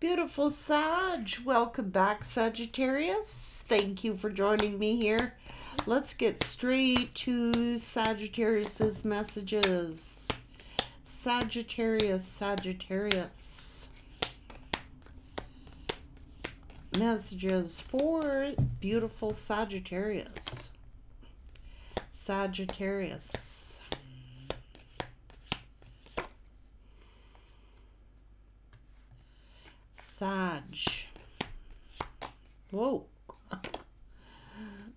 Beautiful Sag, welcome back, Sagittarius. Thank you for joining me here. Let's get straight to Sagittarius's messages. Sagittarius, Sagittarius. Messages for beautiful Sagittarius. Sagittarius. Sag. Whoa.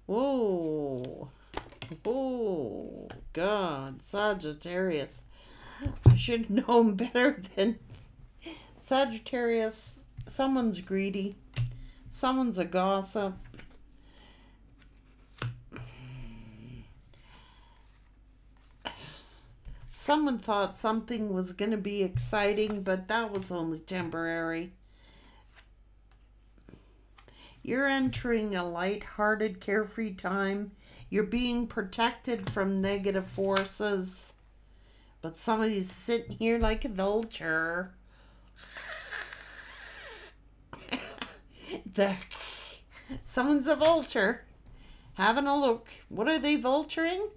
Whoa. Oh, God. Sagittarius. I should know him better than Sagittarius. Someone's greedy. Someone's a gossip. Someone thought something was going to be exciting, but that was only temporary. You're entering a light-hearted, carefree time. You're being protected from negative forces. But somebody's sitting here like a vulture. the, someone's a vulture. Having a look. What are they vulturing?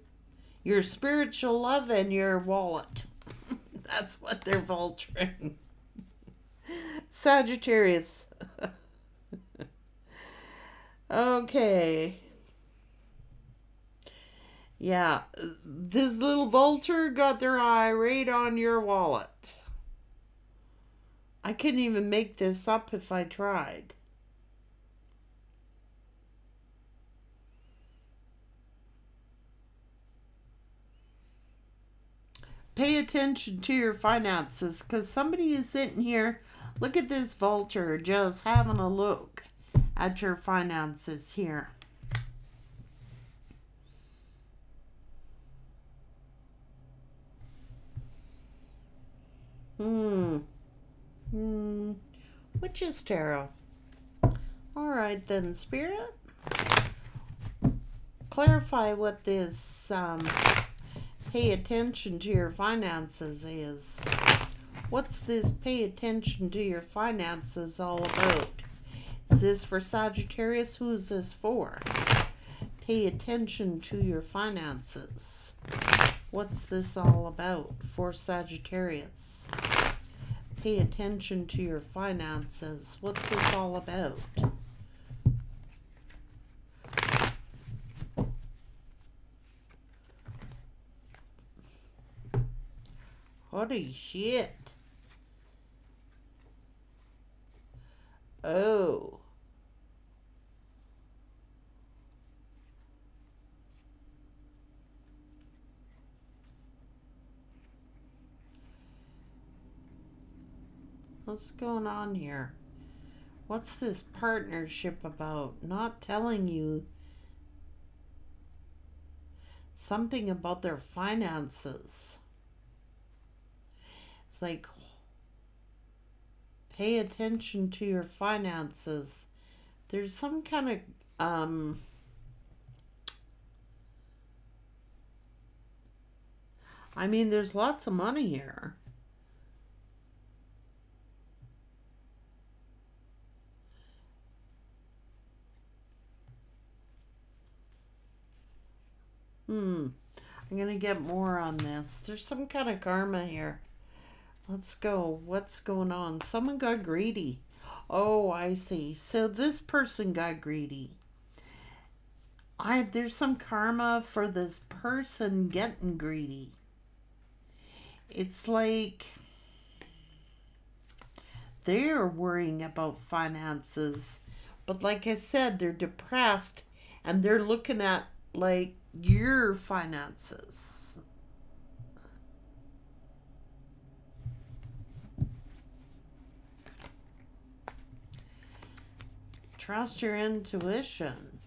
Your spiritual love and your wallet. That's what they're vulturing. Sagittarius. Okay. Yeah, this little vulture got their eye right on your wallet. I couldn't even make this up if I tried. Pay attention to your finances because somebody is sitting here. Look at this vulture just having a look at your finances here. Hmm. Hmm. Witch's Tarot. All right then, Spirit. Clarify what this um, pay attention to your finances is. What's this pay attention to your finances all about? Is this for Sagittarius? Who is this for? Pay attention to your finances. What's this all about for Sagittarius? Pay attention to your finances. What's this all about? Holy shit. Oh. What's going on here? What's this partnership about? Not telling you something about their finances. It's like, pay attention to your finances. There's some kind of um, I mean, there's lots of money here. Hmm. I'm going to get more on this. There's some kind of karma here. Let's go. What's going on? Someone got greedy. Oh, I see. So this person got greedy. I there's some karma for this person getting greedy. It's like they're worrying about finances, but like I said, they're depressed and they're looking at like your finances. Trust your intuition.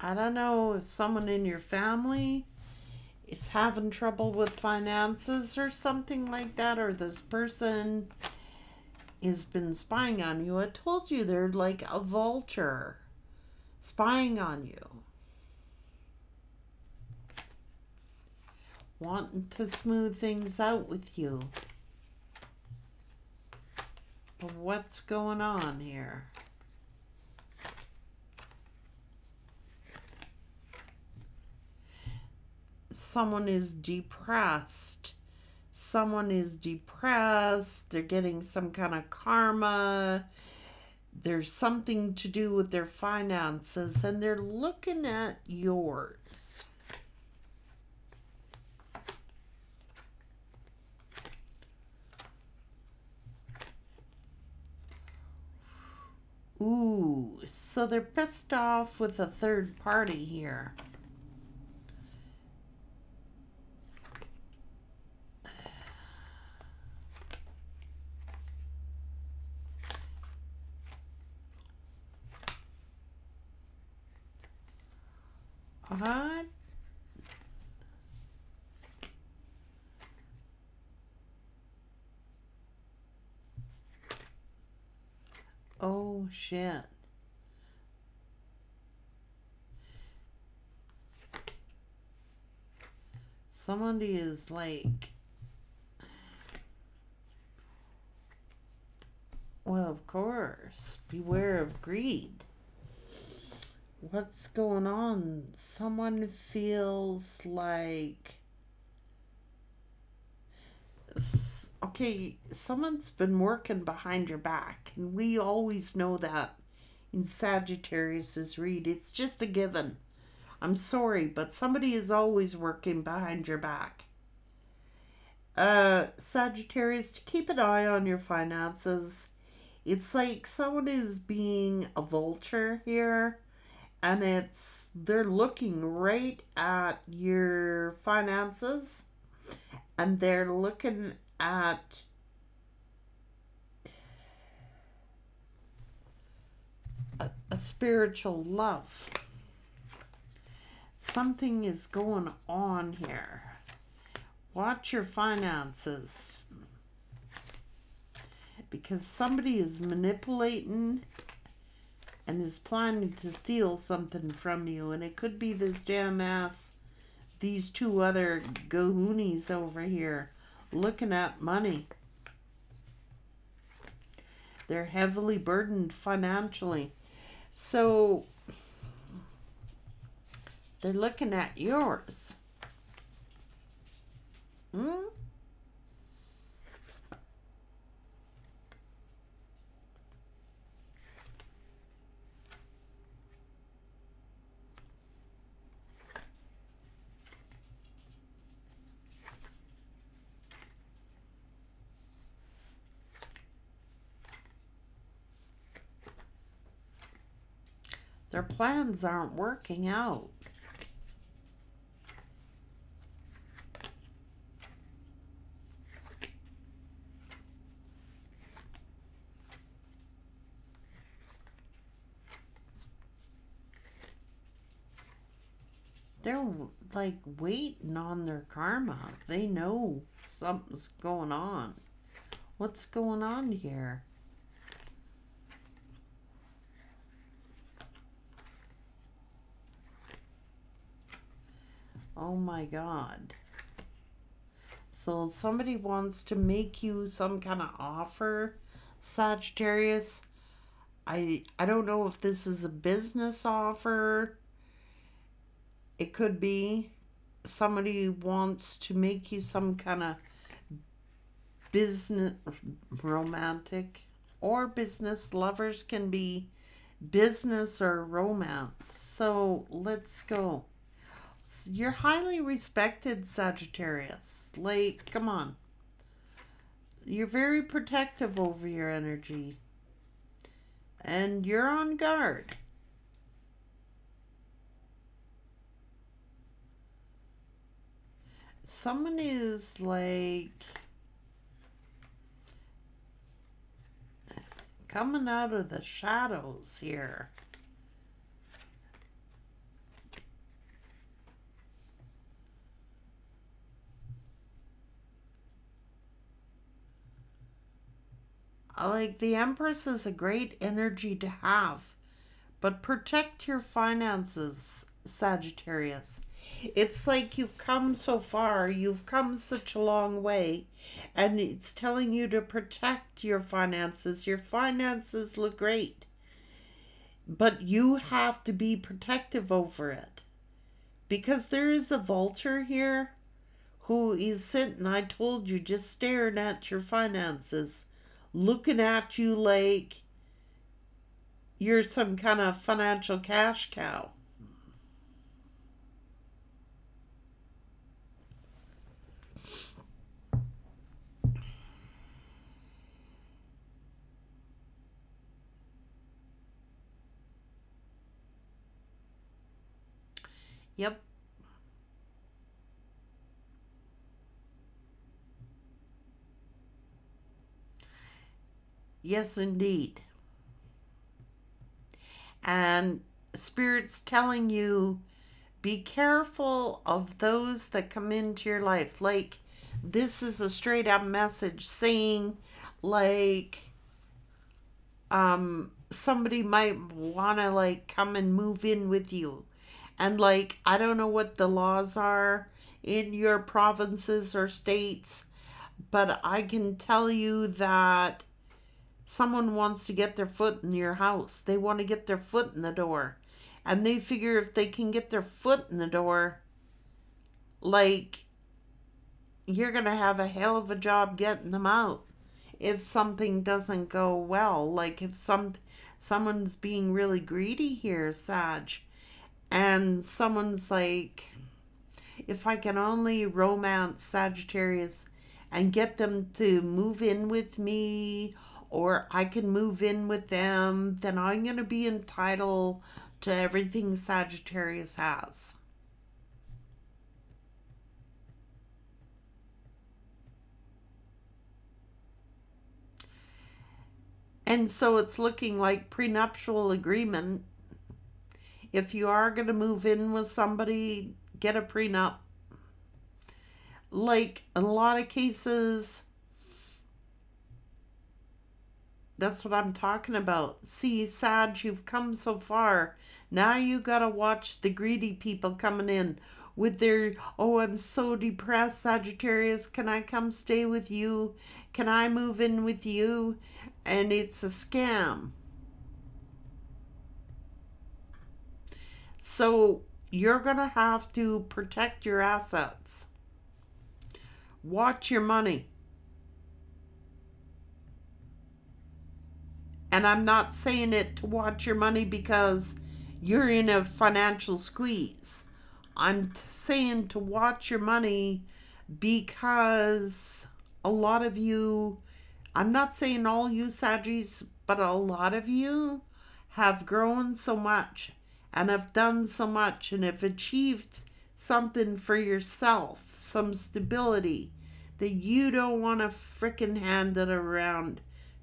I don't know if someone in your family is having trouble with finances or something like that, or this person has been spying on you. I told you they're like a vulture spying on you. wanting to smooth things out with you. But what's going on here? Someone is depressed. Someone is depressed. They're getting some kind of karma. There's something to do with their finances, and they're looking at yours. Ooh, so they're pissed off with a third party here. What? Oh shit. Somebody is like Well, of course. Beware of greed. What's going on? Someone feels like okay, someone's been working behind your back, and we always know that in Sagittarius's read. It's just a given. I'm sorry, but somebody is always working behind your back. Uh, Sagittarius, to keep an eye on your finances. It's like someone is being a vulture here, and it's they're looking right at your finances and they're looking at a, a spiritual love. Something is going on here. Watch your finances. Because somebody is manipulating and is planning to steal something from you. And it could be this damn ass, these two other goonies over here looking at money. They're heavily burdened financially. So they're looking at yours. Hmm? Their plans aren't working out. They're like waiting on their karma. They know something's going on. What's going on here? Oh my God. So somebody wants to make you some kind of offer, Sagittarius. I I don't know if this is a business offer. It could be somebody wants to make you some kind of business romantic or business lovers can be business or romance. So let's go. You're highly respected, Sagittarius. Like, come on. You're very protective over your energy. And you're on guard. Someone is like coming out of the shadows here. Like the Empress is a great energy to have, but protect your finances Sagittarius. It's like you've come so far, you've come such a long way, and it's telling you to protect your finances. Your finances look great, but you have to be protective over it because there is a vulture here who is sitting, I told you, just staring at your finances, looking at you like you're some kind of financial cash cow. Yep. Yes, indeed. And Spirit's telling you be careful of those that come into your life. Like, this is a straight up message saying, like, um, somebody might want to, like, come and move in with you and like, I don't know what the laws are in your provinces or states, but I can tell you that someone wants to get their foot in your house. They want to get their foot in the door. And they figure if they can get their foot in the door, like, you're going to have a hell of a job getting them out if something doesn't go well. Like, if some someone's being really greedy here, Sag and someone's like, if I can only romance Sagittarius and get them to move in with me, or I can move in with them, then I'm going to be entitled to everything Sagittarius has. And so it's looking like prenuptial agreement if you are going to move in with somebody, get a prenup. Like a lot of cases, that's what I'm talking about. See, Sag, you've come so far. Now you got to watch the greedy people coming in with their, oh, I'm so depressed, Sagittarius. Can I come stay with you? Can I move in with you? And it's a scam. So you're going to have to protect your assets. Watch your money. And I'm not saying it to watch your money because you're in a financial squeeze. I'm saying to watch your money because a lot of you, I'm not saying all you Saggies, but a lot of you have grown so much and have done so much and have achieved something for yourself, some stability, that you don't want to fricking hand it around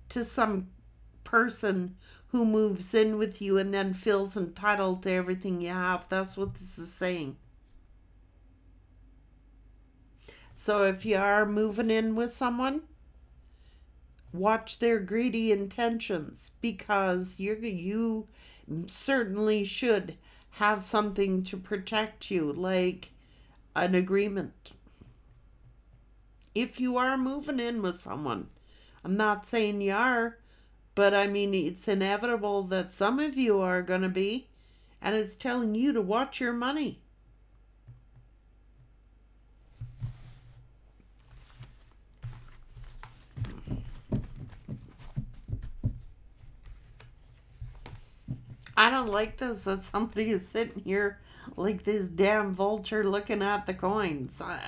to some person who moves in with you and then feels entitled to everything you have. That's what this is saying. So if you are moving in with someone, watch their greedy intentions because you you certainly should have something to protect you, like an agreement. If you are moving in with someone, I'm not saying you are, but I mean, it's inevitable that some of you are going to be, and it's telling you to watch your money. I don't like this that somebody is sitting here like this damn vulture looking at the coins. Uh,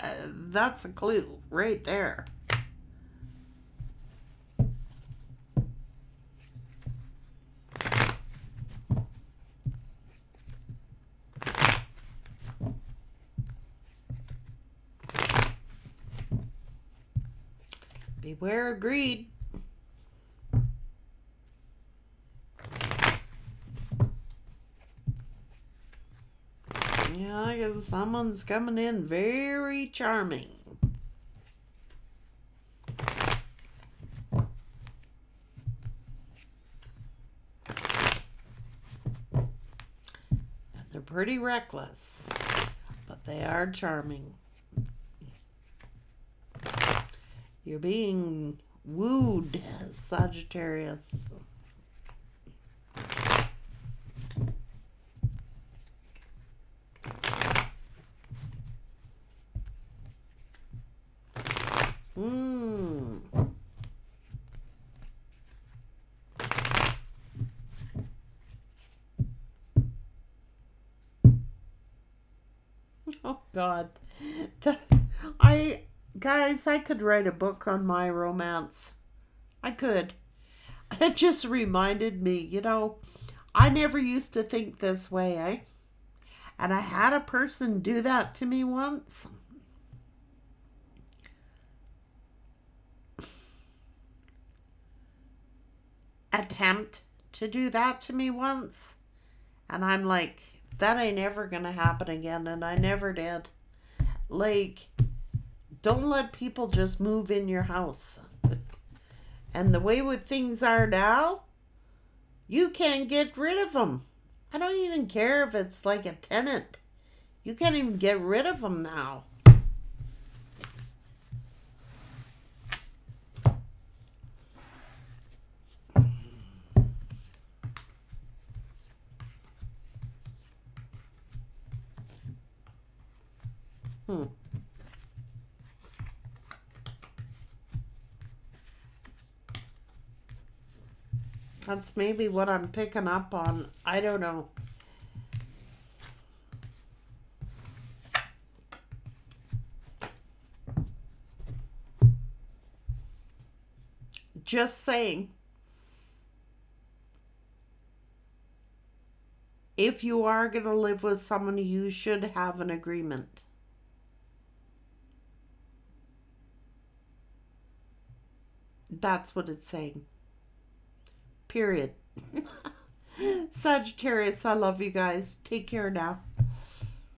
that's a clue right there. Beware agreed. Yeah, I guess someone's coming in very charming. They're pretty reckless, but they are charming. You're being wooed, Sagittarius. Mmm. Oh God, I guys, I could write a book on my romance. I could. It just reminded me, you know, I never used to think this way, eh? And I had a person do that to me once. Attempt to do that to me once. And I'm like, that ain't ever gonna happen again. And I never did. Like, don't let people just move in your house. and the way with things are now, you can't get rid of them. I don't even care if it's like a tenant. You can't even get rid of them now. Hmm. That's maybe what I'm picking up on. I don't know. Just saying. If you are going to live with someone, you should have an agreement. That's what it's saying. Period. Sagittarius, I love you guys. Take care now.